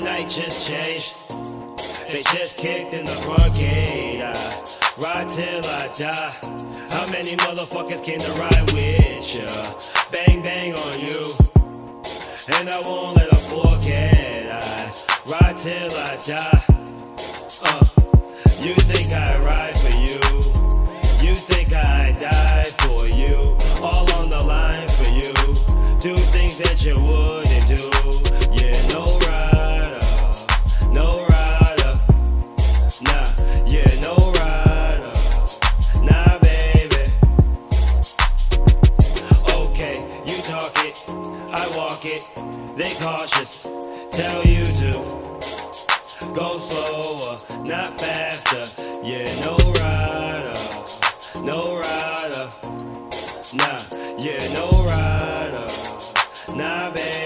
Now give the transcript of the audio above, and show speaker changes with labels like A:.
A: just changed. They just kicked in the gate. I ride till I die. How many motherfuckers came to ride with ya? Bang bang on you, and I won't let them forget. I ride till I die. Uh, you think I ride for you? You think I die for you? All on the line for you. Do things that you wouldn't do. it, I walk it, they cautious, tell you to go slower, not faster, yeah, no rider, no rider, nah, yeah, no rider, nah, baby.